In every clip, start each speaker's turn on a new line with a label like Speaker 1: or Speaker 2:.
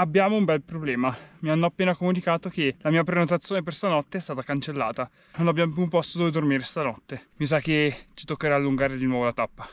Speaker 1: abbiamo un bel problema. Mi hanno appena comunicato che la mia prenotazione per stanotte è stata cancellata. Non abbiamo più un posto dove dormire stanotte. Mi sa che ci toccherà allungare di nuovo la tappa.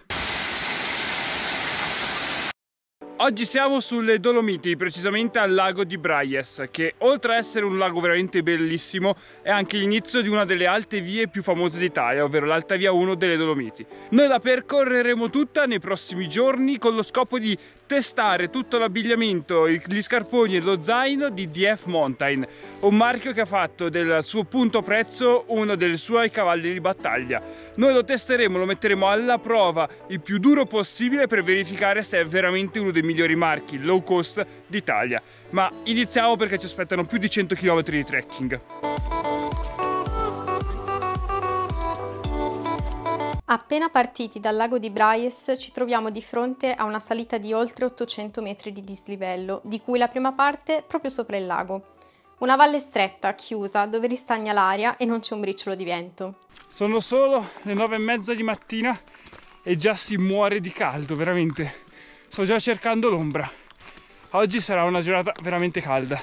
Speaker 1: Oggi siamo sulle Dolomiti, precisamente al lago di Braies, che oltre a essere un lago veramente bellissimo è anche l'inizio di una delle alte vie più famose d'Italia, ovvero l'Alta Via 1 delle Dolomiti. Noi la percorreremo tutta nei prossimi giorni con lo scopo di testare tutto l'abbigliamento, gli scarponi e lo zaino di DF Mountain, un marchio che ha fatto del suo punto prezzo uno dei suoi cavalli di battaglia. Noi lo testeremo, lo metteremo alla prova il più duro possibile per verificare se è veramente uno dei migliori marchi low cost d'Italia. Ma iniziamo perché ci aspettano più di 100 km di trekking.
Speaker 2: Appena partiti dal lago di Braies ci troviamo di fronte a una salita di oltre 800 metri di dislivello, di cui la prima parte proprio sopra il lago. Una valle stretta, chiusa, dove ristagna l'aria e non c'è un briciolo di vento.
Speaker 1: Sono solo le nove e mezza di mattina e già si muore di caldo, veramente. Sto già cercando l'ombra. Oggi sarà una giornata veramente calda.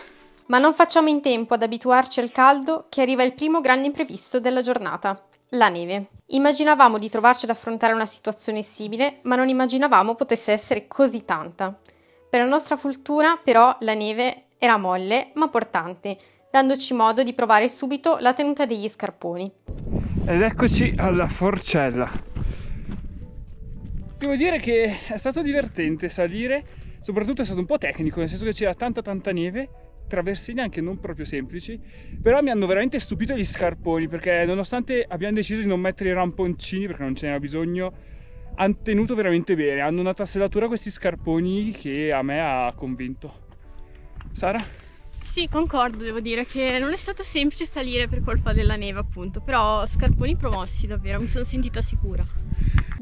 Speaker 2: Ma non facciamo in tempo ad abituarci al caldo che arriva il primo grande imprevisto della giornata la neve. Immaginavamo di trovarci ad affrontare una situazione simile, ma non immaginavamo potesse essere così tanta. Per la nostra fortuna, però, la neve era molle ma portante, dandoci modo di provare subito la tenuta degli scarponi.
Speaker 1: Ed eccoci alla forcella. Devo dire che è stato divertente salire, soprattutto è stato un po' tecnico, nel senso che c'era tanta tanta neve traversine anche non proprio semplici, però mi hanno veramente stupito gli scarponi perché nonostante abbiamo deciso di non mettere i ramponcini perché non ce n'era bisogno, hanno tenuto veramente bene, hanno una tassellatura questi scarponi che a me ha convinto. Sara?
Speaker 3: Sì, concordo, devo dire che non è stato semplice salire per colpa della neve appunto, però scarponi promossi davvero, mi sono sentita sicura.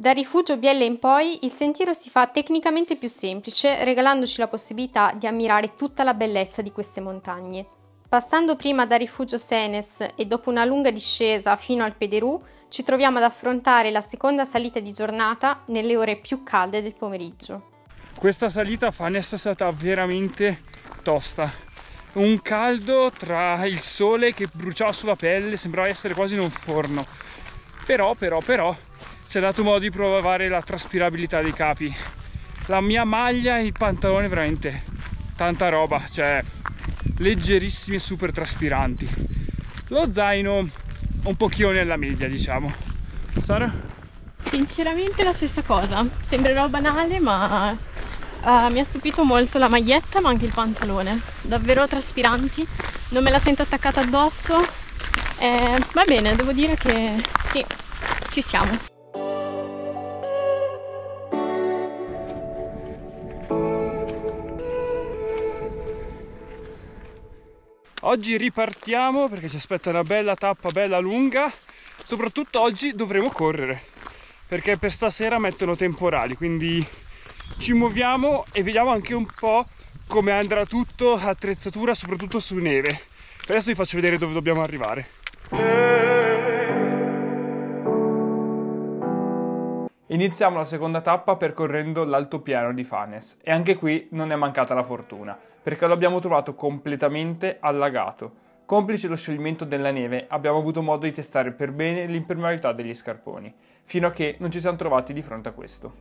Speaker 2: Da Rifugio Bielle in poi il sentiero si fa tecnicamente più semplice, regalandoci la possibilità di ammirare tutta la bellezza di queste montagne. Passando prima da Rifugio Senes e dopo una lunga discesa fino al Pederù, ci troviamo ad affrontare la seconda salita di giornata nelle ore più calde del pomeriggio.
Speaker 1: Questa salita a Fanes è stata veramente tosta. Un caldo tra il sole che bruciava sulla pelle, sembrava essere quasi in un forno. Però, però, però, ci ha dato modo di provare la traspirabilità dei capi. La mia maglia e il pantalone veramente tanta roba, cioè leggerissimi e super traspiranti. Lo zaino un pochino nella media, diciamo. Sara?
Speaker 3: Sinceramente la stessa cosa. Sembrerò banale, ma uh, mi ha stupito molto la maglietta, ma anche il pantalone. Davvero traspiranti. Non me la sento attaccata addosso. Eh, va bene, devo dire che sì, ci siamo.
Speaker 1: Oggi ripartiamo perché ci aspetta una bella tappa bella lunga. Soprattutto oggi dovremo correre perché per stasera mettono temporali, quindi ci muoviamo e vediamo anche un po' come andrà tutto attrezzatura, soprattutto su neve. Adesso vi faccio vedere dove dobbiamo arrivare. Iniziamo la seconda tappa percorrendo l'altopiano di Fanes e anche qui non è mancata la fortuna, perché lo abbiamo trovato completamente allagato. Complice lo scioglimento della neve, abbiamo avuto modo di testare per bene l'impermeabilità degli scarponi, fino a che non ci siamo trovati di fronte a questo.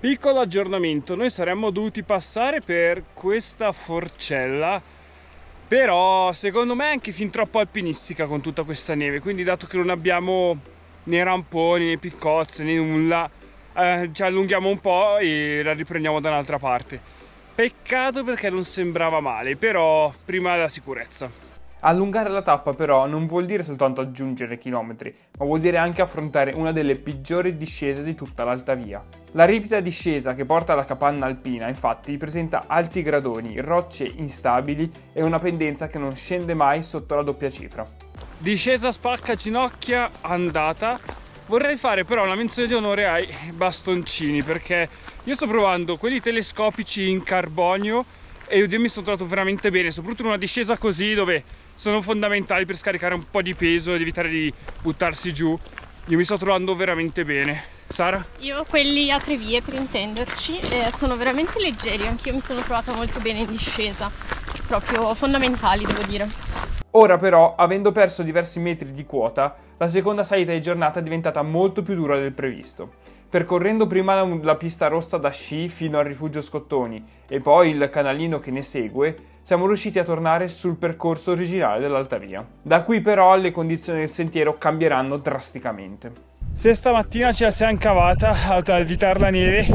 Speaker 1: Piccolo aggiornamento, noi saremmo dovuti passare per questa forcella, però secondo me è anche fin troppo alpinistica con tutta questa neve, quindi dato che non abbiamo né ramponi né piccozze né nulla, eh, ci allunghiamo un po' e la riprendiamo da un'altra parte. Peccato perché non sembrava male, però prima la sicurezza. Allungare la tappa però non vuol dire soltanto aggiungere chilometri, ma vuol dire anche affrontare una delle peggiori discese di tutta l'alta via. La ripida discesa che porta alla capanna alpina infatti presenta alti gradoni, rocce instabili e una pendenza che non scende mai sotto la doppia cifra. Discesa spacca ginocchia andata Vorrei fare però una menzione di onore ai bastoncini perché io sto provando quelli telescopici in carbonio e io mi sono trovato veramente bene, soprattutto in una discesa così dove sono fondamentali per scaricare un po' di peso ed evitare di buttarsi giù. Io mi sto trovando veramente bene. Sara?
Speaker 3: Io quelli a tre vie per intenderci eh, sono veramente leggeri, anch'io mi sono trovata molto bene in discesa, proprio fondamentali devo dire.
Speaker 1: Ora però, avendo perso diversi metri di quota, la seconda salita di giornata è diventata molto più dura del previsto. Percorrendo prima la, la pista rossa da sci fino al rifugio Scottoni e poi il canalino che ne segue, siamo riusciti a tornare sul percorso originale dell'Altavia. Da qui però le condizioni del sentiero cambieranno drasticamente. Se stamattina ce la siamo cavata ad evitare la neve,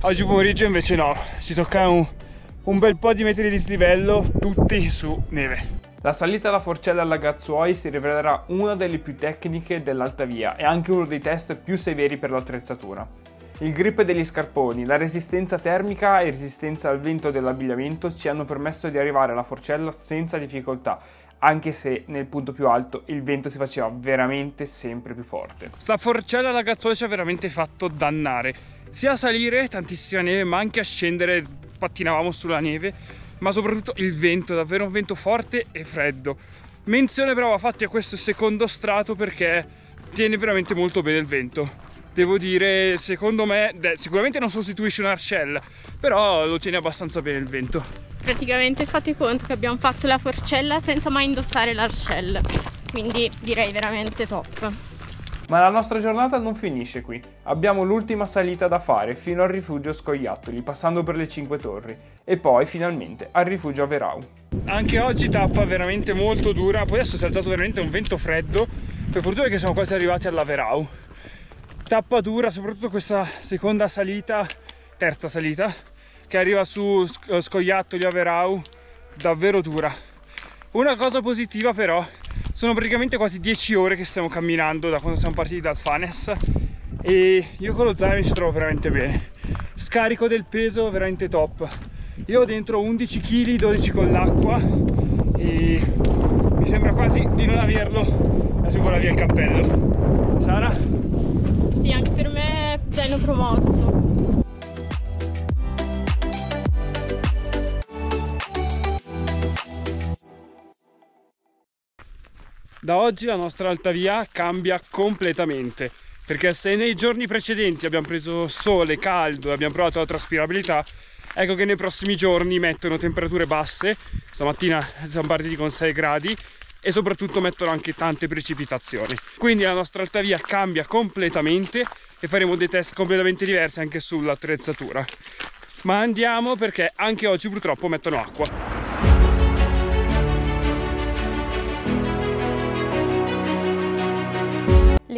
Speaker 1: oggi pomeriggio invece no, ci tocca un, un bel po' di metri di dislivello, tutti su neve. La salita alla Forcella alla Gazzuoi si rivelerà una delle più tecniche dell'Alta Via e anche uno dei test più severi per l'attrezzatura. Il grip degli scarponi, la resistenza termica e resistenza al vento dell'abbigliamento ci hanno permesso di arrivare alla Forcella senza difficoltà anche se nel punto più alto il vento si faceva veramente sempre più forte. Sta forcella ragazzuola ci ha veramente fatto dannare, sia a salire tantissima neve ma anche a scendere pattinavamo sulla neve, ma soprattutto il vento, davvero un vento forte e freddo. Menzione però va fatti a questo secondo strato perché tiene veramente molto bene il vento. Devo dire, secondo me, sicuramente non sostituisce un arshell, però lo tiene abbastanza bene il vento
Speaker 3: praticamente fate conto che abbiamo fatto la forcella senza mai indossare l'arcella quindi direi veramente top
Speaker 1: ma la nostra giornata non finisce qui. Abbiamo l'ultima salita da fare fino al rifugio Scoiattoli, passando per le Cinque Torri, e poi finalmente al rifugio Averau. Anche oggi tappa veramente molto dura, poi adesso si è alzato veramente un vento freddo, per fortuna che siamo quasi arrivati all'Averau. Tappa dura, soprattutto questa seconda salita, terza salita, che arriva su Scoiattoli a Verau davvero dura una cosa positiva però sono praticamente quasi 10 ore che stiamo camminando da quando siamo partiti dal Fanes e io con lo zaino ci trovo veramente bene. Scarico del peso veramente top. Io ho dentro 11 kg 12 con l'acqua e mi sembra quasi di non averlo. Adesso vola via il cappello. Sara?
Speaker 3: Sì, anche per me zaino promosso
Speaker 1: Da oggi la nostra alta via cambia completamente perché se nei giorni precedenti abbiamo preso sole, caldo e abbiamo provato la traspirabilità ecco che nei prossimi giorni mettono temperature basse stamattina siamo partiti con 6 gradi e soprattutto mettono anche tante precipitazioni. Quindi la nostra alta via cambia completamente e faremo dei test completamente diversi anche sull'attrezzatura. Ma andiamo perché anche oggi purtroppo mettono acqua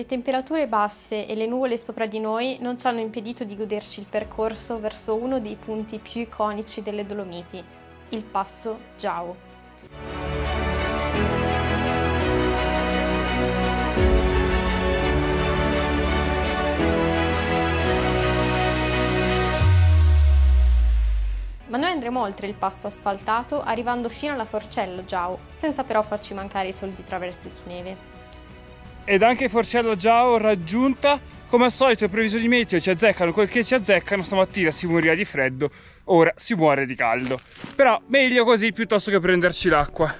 Speaker 2: Le temperature basse e le nuvole sopra di noi non ci hanno impedito di goderci il percorso verso uno dei punti più iconici delle Dolomiti, il passo Giao. Ma noi andremo oltre il passo asfaltato, arrivando fino alla Forcella Giao, senza però farci mancare i soliti traversi su neve
Speaker 1: ed anche Forcello Giao raggiunta. Come al solito le previsioni meteo ci azzeccano quel che ci azzeccano, stamattina si moriva di freddo, ora si muore di caldo. Però meglio così piuttosto che prenderci l'acqua.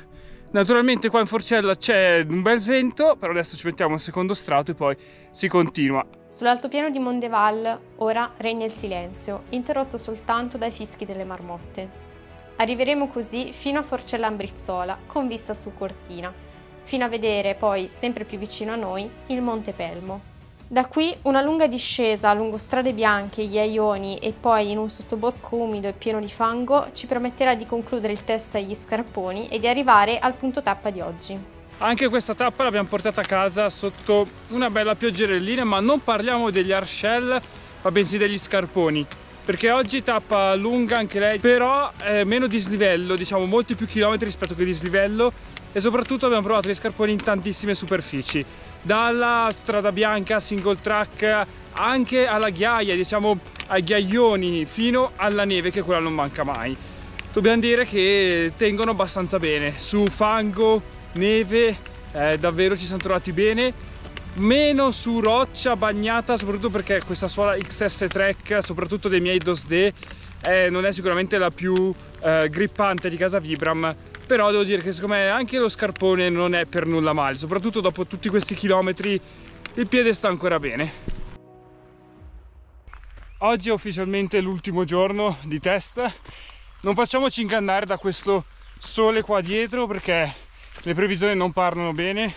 Speaker 1: Naturalmente qua in Forcella c'è un bel vento, però adesso ci mettiamo un secondo strato e poi si continua.
Speaker 2: Sull'altopiano di Mondeval ora regna il silenzio, interrotto soltanto dai fischi delle marmotte. Arriveremo così fino a Forcella Ambrizzola, con vista su Cortina fino a vedere poi, sempre più vicino a noi, il Monte Pelmo. Da qui una lunga discesa lungo strade bianche, ghiaioni e poi in un sottobosco umido e pieno di fango ci permetterà di concludere il test agli scarponi e di arrivare al punto tappa di oggi.
Speaker 1: Anche questa tappa l'abbiamo portata a casa sotto una bella pioggerellina, ma non parliamo degli arshell, ma bensì degli scarponi. Perché oggi tappa lunga anche lei, però è meno dislivello, diciamo molti più chilometri rispetto che dislivello e soprattutto abbiamo provato gli scarponi in tantissime superfici. Dalla strada bianca single track anche alla ghiaia diciamo ai ghiaioni fino alla neve che quella non manca mai. Dobbiamo dire che tengono abbastanza bene. Su fango neve eh, davvero ci siamo trovati bene. Meno su roccia bagnata soprattutto perché questa suola XS Trek soprattutto dei miei 2D eh, non è sicuramente la più eh, grippante di casa Vibram però devo dire che secondo me anche lo scarpone non è per nulla male soprattutto dopo tutti questi chilometri il piede sta ancora bene Oggi è ufficialmente l'ultimo giorno di test. Non facciamoci ingannare da questo sole qua dietro perché le previsioni non parlano bene.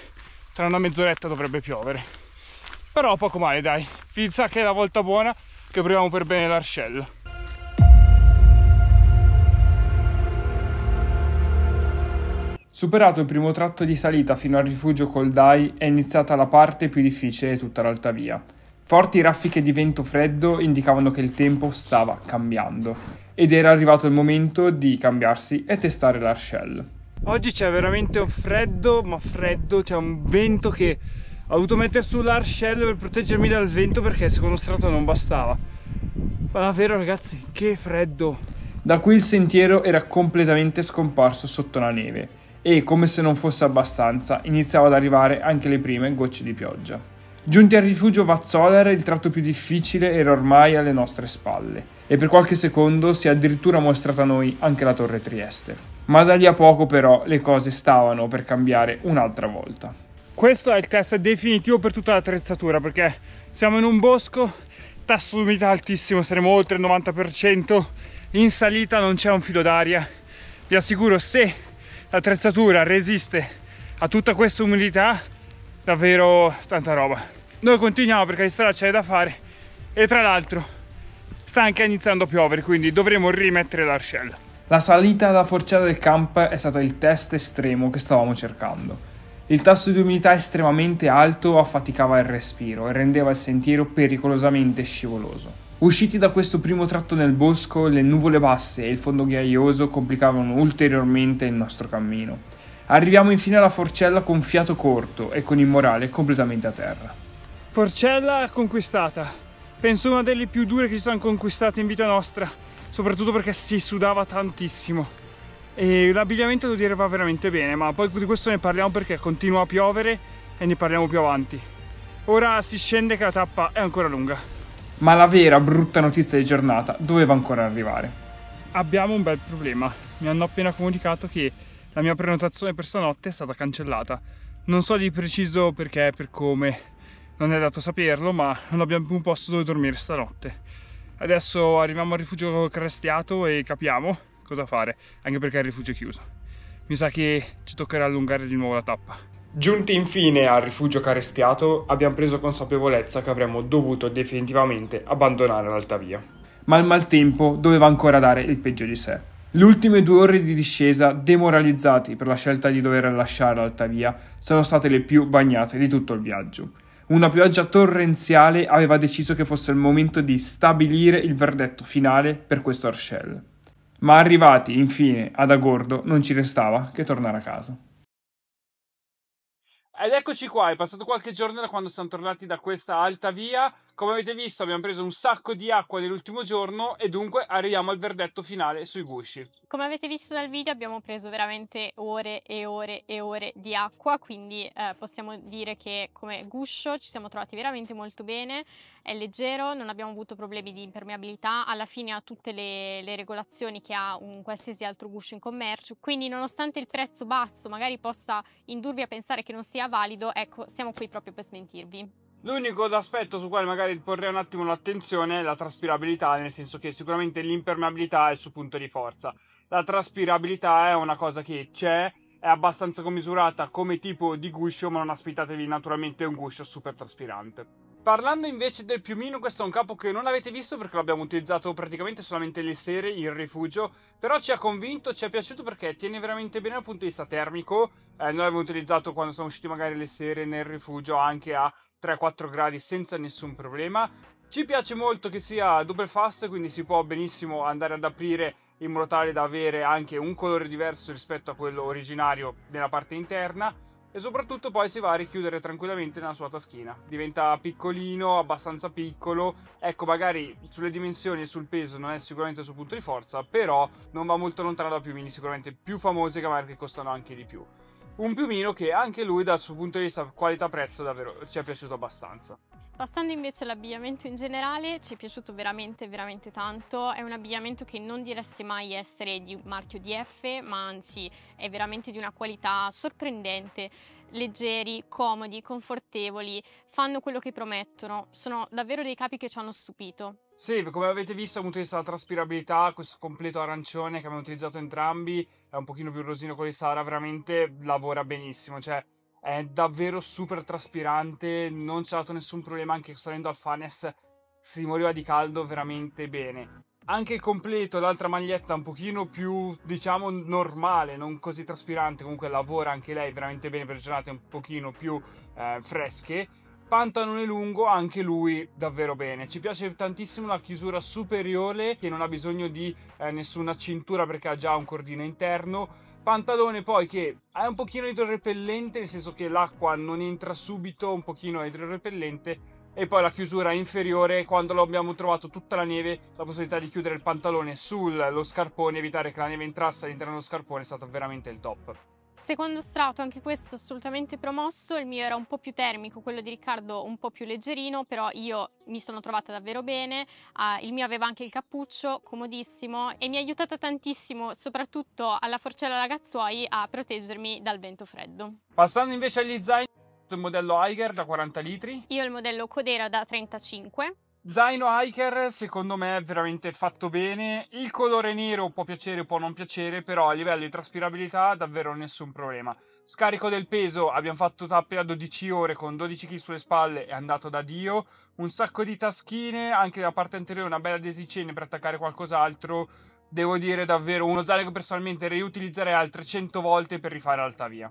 Speaker 1: Tra una mezz'oretta dovrebbe piovere. Però poco male, dai. Sa che è la volta buona che proviamo per bene l'Arshell. Superato il primo tratto di salita fino al rifugio Coldai è iniziata la parte più difficile di tutta l'alta via. Forti raffiche di vento freddo indicavano che il tempo stava cambiando ed era arrivato il momento di cambiarsi e testare l'Arshell. Oggi c'è veramente un freddo, ma freddo, c'è un vento che ho dovuto mettere sull'Arshell per proteggermi dal vento perché il secondo strato non bastava. Ma davvero ragazzi, che freddo! Da qui il sentiero era completamente scomparso sotto la neve e, come se non fosse abbastanza, iniziava ad arrivare anche le prime gocce di pioggia. Giunti al rifugio Vazzoler, il tratto più difficile era ormai alle nostre spalle e per qualche secondo si è addirittura mostrata a noi anche la torre Trieste. Ma da lì a poco però le cose stavano per cambiare un'altra volta. Questo è il test definitivo per tutta l'attrezzatura perché siamo in un bosco, tasso di umidità altissimo, saremo oltre il 90%, in salita non c'è un filo d'aria. Vi assicuro se l'attrezzatura resiste a tutta questa umidità, davvero tanta roba. Noi continuiamo perché di strada c'è da fare e tra l'altro sta anche iniziando a piovere, quindi dovremo rimettere l'arcella. La salita alla forciera del camp è stata il test estremo che stavamo cercando. Il tasso di umidità estremamente alto affaticava il respiro e rendeva il sentiero pericolosamente scivoloso. Usciti da questo primo tratto nel bosco, le nuvole basse e il fondo ghiaioso complicavano ulteriormente il nostro cammino. Arriviamo infine alla forcella con fiato corto e con il morale completamente a terra. Forcella conquistata. Penso una delle più dure che si sono conquistate in vita nostra, soprattutto perché si sudava tantissimo. E l'abbigliamento devo dire va veramente bene, ma poi di questo ne parliamo perché continua a piovere e ne parliamo più avanti. Ora si scende che la tappa è ancora lunga ma la vera brutta notizia di giornata doveva ancora arrivare. Abbiamo un bel problema. Mi hanno appena comunicato che la mia prenotazione per stanotte è stata cancellata. Non so di preciso perché, per come, non è dato saperlo, ma non abbiamo più un posto dove dormire stanotte. Adesso arriviamo al rifugio Crestiato e capiamo cosa fare, anche perché il rifugio è chiuso. Mi sa che ci toccherà allungare di nuovo la tappa. Giunti infine al rifugio carestiato, abbiamo preso consapevolezza che avremmo dovuto definitivamente abbandonare l'alta via. Ma il maltempo doveva ancora dare il peggio di sé. Le ultime due ore di discesa, demoralizzati per la scelta di dover lasciare l'alta via, sono state le più bagnate di tutto il viaggio. Una pioggia torrenziale aveva deciso che fosse il momento di stabilire il verdetto finale per questo Arshell. Ma arrivati infine ad Agordo non ci restava che tornare a casa. Ed eccoci qua, è passato qualche giorno da quando siamo tornati da questa alta via. Come avete visto abbiamo preso un sacco di acqua nell'ultimo giorno e dunque arriviamo al verdetto finale sui gusci.
Speaker 3: Come avete visto dal video abbiamo preso veramente ore e ore e ore di acqua, quindi eh, possiamo dire che come guscio ci siamo trovati veramente molto bene, è leggero, non abbiamo avuto problemi di impermeabilità, alla fine ha tutte le, le regolazioni che ha un qualsiasi altro guscio in commercio, quindi nonostante il prezzo basso magari possa indurvi a pensare che non sia valido, ecco siamo qui proprio per smentirvi.
Speaker 1: L'unico aspetto su quale magari porrei un attimo l'attenzione è la traspirabilità, nel senso che sicuramente l'impermeabilità è il suo punto di forza. La traspirabilità è una cosa che c'è, è abbastanza commisurata come tipo di guscio, ma non aspettatevi naturalmente un guscio super traspirante. Parlando invece del piumino, questo è un capo che non avete visto perché l'abbiamo utilizzato praticamente solamente le sere in rifugio, però ci ha convinto, ci è piaciuto perché tiene veramente bene dal punto di vista termico. Eh, noi l'abbiamo utilizzato quando siamo usciti magari le sere nel rifugio anche a 3-4 gradi senza nessun problema. Ci piace molto che sia double fast, quindi si può benissimo andare ad aprire in modo tale da avere anche un colore diverso rispetto a quello originario nella parte interna e soprattutto poi si va a richiudere tranquillamente nella sua taschina. Diventa piccolino, abbastanza piccolo, ecco magari sulle dimensioni e sul peso non è sicuramente il suo punto di forza, però non va molto lontano da piumini sicuramente più famosi che magari costano anche di più un piumino che anche lui dal suo punto di vista qualità-prezzo davvero ci è piaciuto abbastanza.
Speaker 3: Passando invece all'abbigliamento in generale, ci è piaciuto veramente veramente tanto, è un abbigliamento che non direste mai essere di marchio DF, ma anzi è veramente di una qualità sorprendente, leggeri, comodi, confortevoli, fanno quello che promettono, sono davvero dei capi che ci hanno stupito.
Speaker 1: Sì, come avete visto, dal punto di vista della traspirabilità, questo completo arancione che abbiamo utilizzato entrambi è un pochino più rosino con Sara, veramente lavora benissimo, cioè è davvero super traspirante, non c'è dato nessun problema anche salendo al Fanes, si moriva di caldo veramente bene. Anche il completo, l'altra maglietta un pochino più, diciamo, normale, non così traspirante, comunque lavora anche lei veramente bene per giornate un pochino più eh, fresche. Pantalone lungo, anche lui davvero bene. Ci piace tantissimo la chiusura superiore che non ha bisogno di eh, nessuna cintura perché ha già un cordino interno. Pantalone poi che è un pochino idrorepellente, nel senso che l'acqua non entra subito, un pochino idrorepellente e poi la chiusura inferiore quando abbiamo trovato tutta la neve la possibilità di chiudere il pantalone sullo scarpone evitare che la neve entrasse all'interno dello scarpone è stato veramente il top
Speaker 3: Secondo strato, anche questo assolutamente promosso, il mio era un po' più termico, quello di Riccardo un po' più leggerino, però io mi sono trovata davvero bene, uh, il mio aveva anche il cappuccio, comodissimo e mi ha aiutata tantissimo, soprattutto alla forcella ragazzoi, a proteggermi dal vento freddo.
Speaker 1: Passando invece agli zaini, il modello Eiger da 40 litri.
Speaker 3: Io il modello Codera da 35.
Speaker 1: Zaino hiker secondo me è veramente fatto bene. Il colore nero può piacere, può non piacere, però a livello di traspirabilità davvero nessun problema. Scarico del peso, abbiamo fatto tappe a 12 ore con 12 kg sulle spalle, è andato da Dio. Un sacco di taschine, anche da parte anteriore una bella desicene per attaccare qualcos'altro. Devo dire davvero uno zaino che personalmente riutilizzerei altre 100 volte per rifare alta via.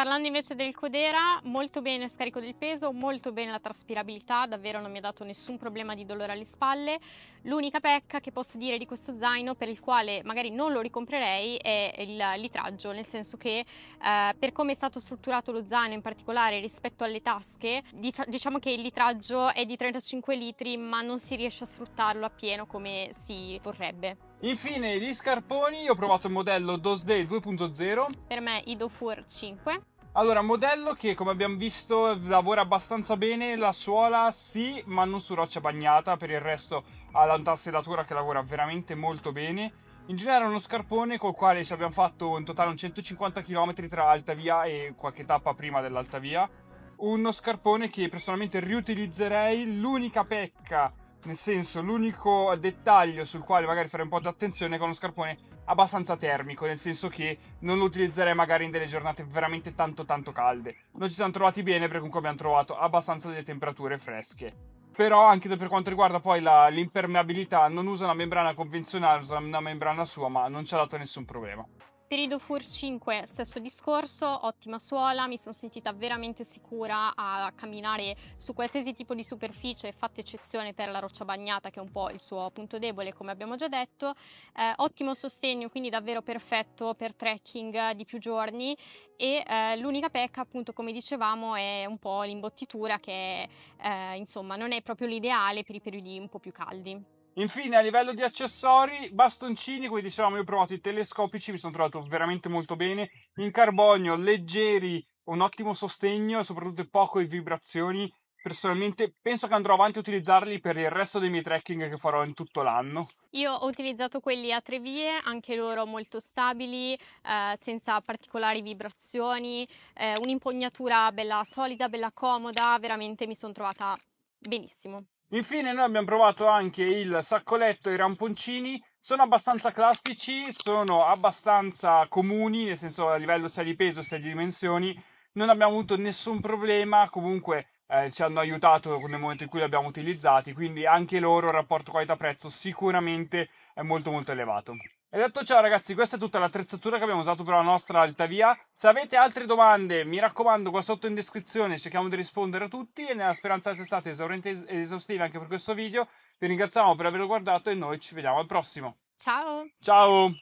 Speaker 3: Parlando invece del Codera, molto bene scarico del peso, molto bene la traspirabilità, davvero non mi ha dato nessun problema di dolore alle spalle. L'unica pecca che posso dire di questo zaino, per il quale magari non lo ricomprerei, è il litraggio, nel senso che eh, per come è stato strutturato lo zaino in particolare rispetto alle tasche, diciamo che il litraggio è di 35 litri, ma non si riesce a sfruttarlo appieno come si vorrebbe.
Speaker 1: Infine, gli scarponi, ho provato il modello Dosday 2.0.
Speaker 3: Per me Idofur 5.
Speaker 1: Allora, modello che come abbiamo visto lavora abbastanza bene, la suola sì, ma non su roccia bagnata, per il resto ha l'antassedatura che lavora veramente molto bene. In generale è uno scarpone col quale ci abbiamo fatto in totale un 150 km tra alta via e qualche tappa prima dell'alta via. Uno scarpone che personalmente riutilizzerei, l'unica pecca nel senso, l'unico dettaglio sul quale magari fare un po' di attenzione è con uno scarpone abbastanza termico, nel senso che non lo utilizzerei magari in delle giornate veramente tanto tanto calde. Noi ci siamo trovati bene perché comunque abbiamo trovato abbastanza delle temperature fresche. Però anche per quanto riguarda poi la, l'impermeabilità, non usa una membrana convenzionale, usa una membrana sua, ma non ci ha dato nessun problema.
Speaker 3: Periodo Fur 5, stesso discorso, ottima suola, mi sono sentita veramente sicura a camminare su qualsiasi tipo di superficie, fatta eccezione per la roccia bagnata che è un po' il suo punto debole come abbiamo già detto, eh, ottimo sostegno, quindi davvero perfetto per trekking di più giorni e eh, l'unica pecca appunto come dicevamo è un po' l'imbottitura che eh, insomma non è proprio l'ideale per i periodi un po' più caldi.
Speaker 1: Infine, a livello di accessori, bastoncini, come dicevamo, io ho provato i telescopici, mi sono trovato veramente molto bene. In carbonio, leggeri, un ottimo sostegno, soprattutto poco di vibrazioni. Personalmente penso che andrò avanti a utilizzarli per il resto dei miei trekking che farò in tutto l'anno.
Speaker 3: Io ho utilizzato quelli a tre vie, anche loro molto stabili, eh, senza particolari vibrazioni, eh, un'impugnatura bella solida, bella comoda, veramente mi sono trovata benissimo.
Speaker 1: Infine noi abbiamo provato anche il saccoletto e i ramponcini, sono abbastanza classici, sono abbastanza comuni, nel senso a livello sia di peso sia di dimensioni, non abbiamo avuto nessun problema, comunque eh, ci hanno aiutato nel momento in cui li abbiamo utilizzati, quindi anche loro il rapporto qualità-prezzo sicuramente è molto molto elevato. E detto ciò ragazzi, questa è tutta l'attrezzatura che abbiamo usato per la nostra Altavia. Se avete altre domande, mi raccomando, qua sotto in descrizione cerchiamo di rispondere a tutti e nella speranza sia state esaurente ed esaustive anche per questo video. Vi ringraziamo per averlo guardato e noi ci vediamo al prossimo.
Speaker 3: Ciao!
Speaker 1: Ciao!